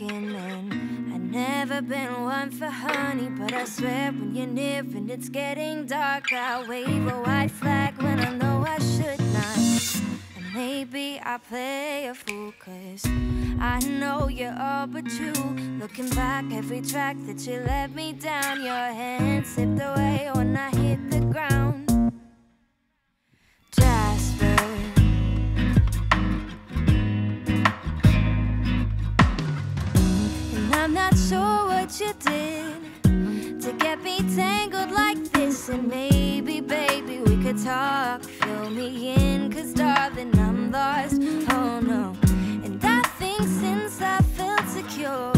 talking and I never been one for honey, but I swear when you're near and it's getting dark, I wave a white flag when I know I should not. And maybe I play a fool, cause I know you're all but true. Looking back, every track that you let me down, your hand slipped away Lost. Oh no. And I think since I felt secure,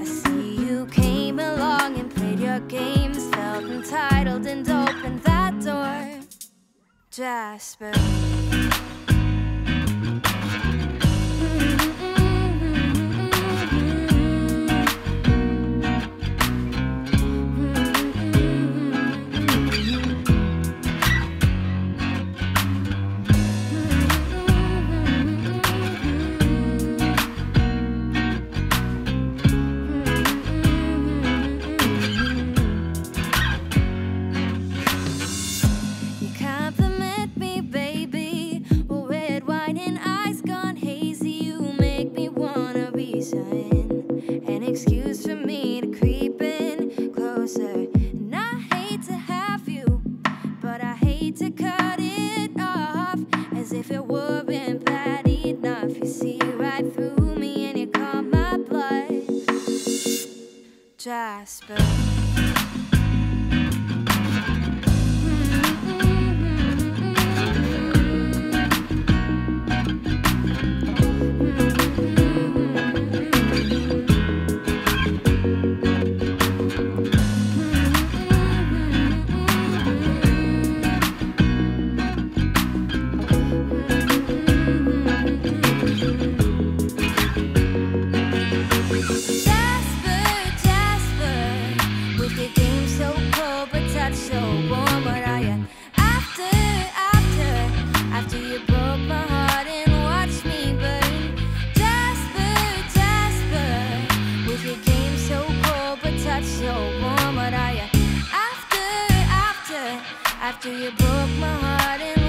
I see you came along and played your games, felt entitled and opened that door. Jasper. Hate to cut it off. As if it weren't bad enough. You see right through me and you calm my. Jasper. Jasper, touch so warm. What are you after, after, after you broke my heart